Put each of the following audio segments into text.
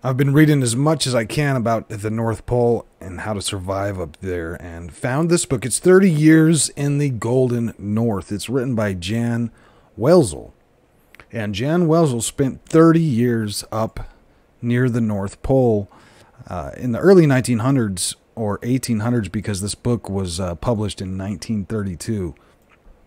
I've been reading as much as I can about the North Pole and how to survive up there and found this book. It's 30 Years in the Golden North. It's written by Jan Welzl. And Jan Welzl spent 30 years up near the North Pole uh, in the early 1900s or 1800s because this book was uh, published in 1932.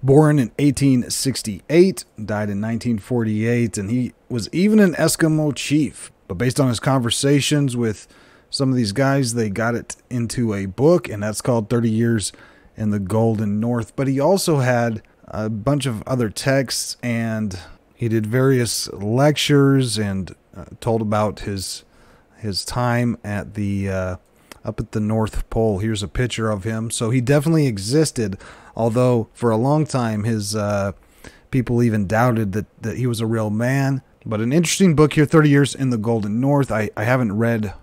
Born in 1868, died in 1948, and he was even an Eskimo chief. But based on his conversations with some of these guys, they got it into a book, and that's called 30 Years in the Golden North. But he also had a bunch of other texts, and he did various lectures and uh, told about his his time at the uh, up at the North Pole. Here's a picture of him. So he definitely existed, although for a long time his uh, people even doubted that, that he was a real man. But an interesting book here, 30 Years in the Golden North. I, I haven't read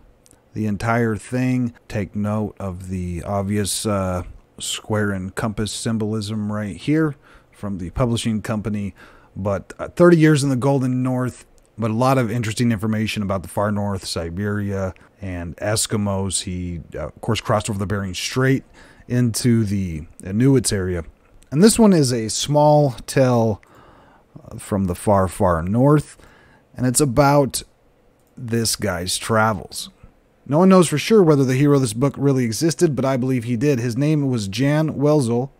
the entire thing. Take note of the obvious uh, square and compass symbolism right here from the publishing company. But uh, 30 Years in the Golden North but a lot of interesting information about the far north, Siberia, and Eskimos. He, uh, of course, crossed over the Bering Strait into the Inuits area. And this one is a small tale uh, from the far, far north, and it's about this guy's travels. No one knows for sure whether the hero of this book really existed, but I believe he did. His name was Jan Welzl,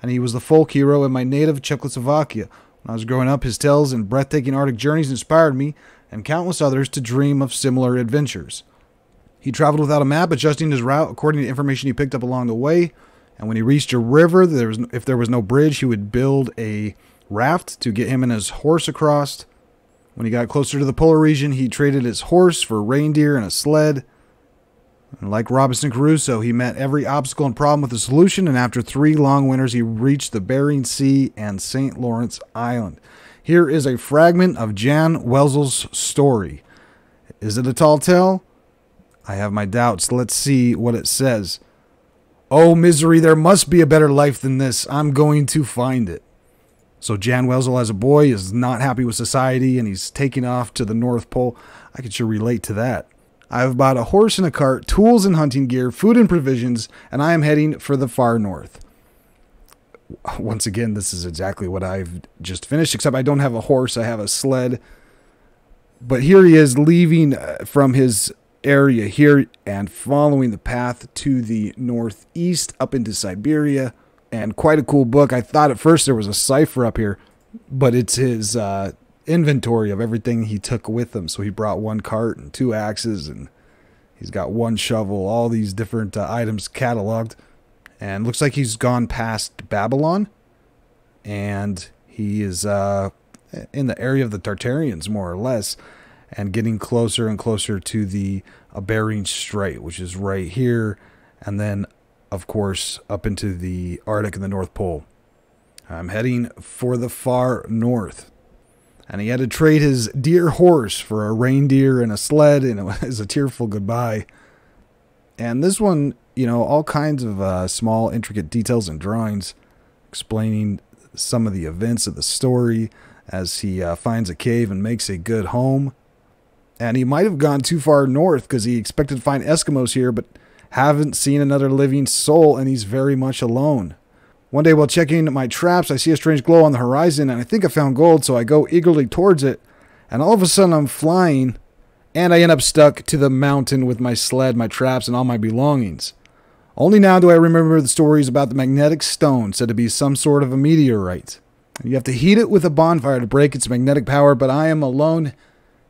and he was the folk hero in my native Czechoslovakia, when I was growing up, his tales and breathtaking Arctic journeys inspired me and countless others to dream of similar adventures. He traveled without a map, adjusting his route according to information he picked up along the way. And when he reached a river, there was, if there was no bridge, he would build a raft to get him and his horse across. When he got closer to the polar region, he traded his horse for reindeer and a sled. And like Robinson Crusoe, he met every obstacle and problem with a solution, and after three long winters, he reached the Bering Sea and St. Lawrence Island. Here is a fragment of Jan Welzl's story. Is it a tall tale? I have my doubts. Let's see what it says. Oh, misery, there must be a better life than this. I'm going to find it. So, Jan Welzl, as a boy, is not happy with society and he's taking off to the North Pole. I can sure relate to that. I have bought a horse and a cart, tools and hunting gear, food and provisions, and I am heading for the far north. Once again, this is exactly what I've just finished, except I don't have a horse, I have a sled. But here he is leaving uh, from his area here and following the path to the northeast up into Siberia. And quite a cool book. I thought at first there was a cipher up here, but it's his uh, inventory of everything he took with him. So he brought one cart and two axes, and he's got one shovel, all these different uh, items cataloged. And looks like he's gone past Babylon, and he is uh, in the area of the Tartarians, more or less, and getting closer and closer to the Bering Strait, which is right here, and then, of course, up into the Arctic and the North Pole. I'm heading for the far north and he had to trade his dear horse for a reindeer and a sled, and it was a tearful goodbye. And this one, you know, all kinds of uh, small, intricate details and drawings explaining some of the events of the story as he uh, finds a cave and makes a good home. And he might have gone too far north because he expected to find Eskimos here, but haven't seen another living soul, and he's very much alone. One day while checking my traps, I see a strange glow on the horizon and I think I found gold, so I go eagerly towards it. And all of a sudden I'm flying and I end up stuck to the mountain with my sled, my traps, and all my belongings. Only now do I remember the stories about the magnetic stone said to be some sort of a meteorite. You have to heat it with a bonfire to break its magnetic power, but I am alone,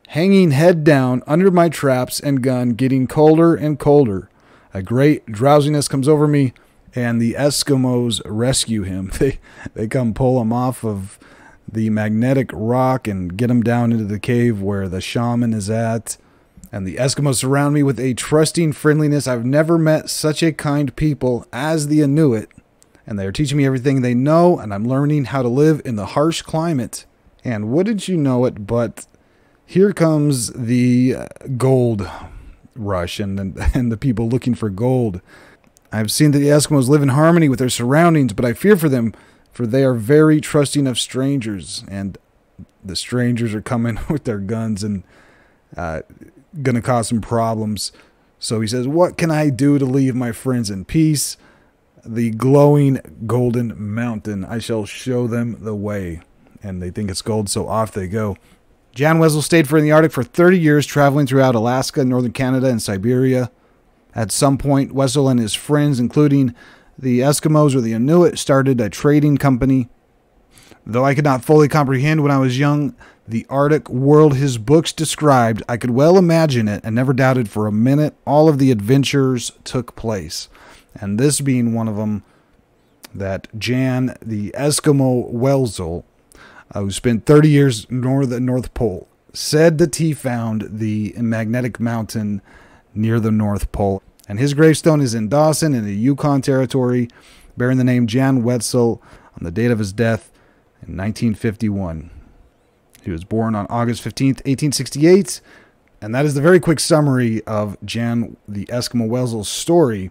hanging head down under my traps and gun, getting colder and colder. A great drowsiness comes over me and the Eskimos rescue him. They they come pull him off of the magnetic rock and get him down into the cave where the shaman is at. And the Eskimos surround me with a trusting friendliness. I've never met such a kind people as the Inuit. And they are teaching me everything they know, and I'm learning how to live in the harsh climate. And wouldn't you know it, but here comes the gold rush and, and the people looking for gold. I've seen that the Eskimos live in harmony with their surroundings, but I fear for them, for they are very trusting of strangers, and the strangers are coming with their guns, and uh, going to cause some problems. So he says, What can I do to leave my friends in peace? The glowing golden mountain. I shall show them the way. And they think it's gold, so off they go. Jan Welzl stayed for in the Arctic for 30 years, traveling throughout Alaska, northern Canada, and Siberia. At some point, Welzl and his friends, including the Eskimos or the Inuit, started a trading company. Though I could not fully comprehend when I was young the Arctic world his books described, I could well imagine it and never doubted for a minute all of the adventures took place. And this being one of them, that Jan, the Eskimo Welzl, uh, who spent 30 years north the North Pole, said that he found the magnetic mountain near the North Pole. And his gravestone is in Dawson in the Yukon Territory, bearing the name Jan Welzl on the date of his death in 1951. He was born on August 15th, 1868. And that is the very quick summary of Jan the Eskimo Welzl's story.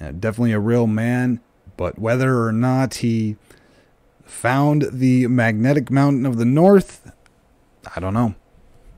Uh, definitely a real man, but whether or not he found the magnetic mountain of the north, I don't know.